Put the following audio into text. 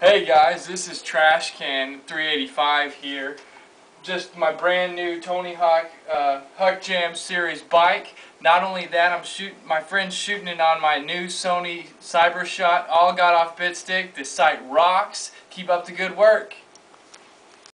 Hey guys, this is Trash Can 385 here. Just my brand new Tony Hawk uh, Huck Jam Series bike. Not only that, I'm shooting. My friend's shooting it on my new Sony CyberShot. All got off BidsTick. This site rocks. Keep up the good work.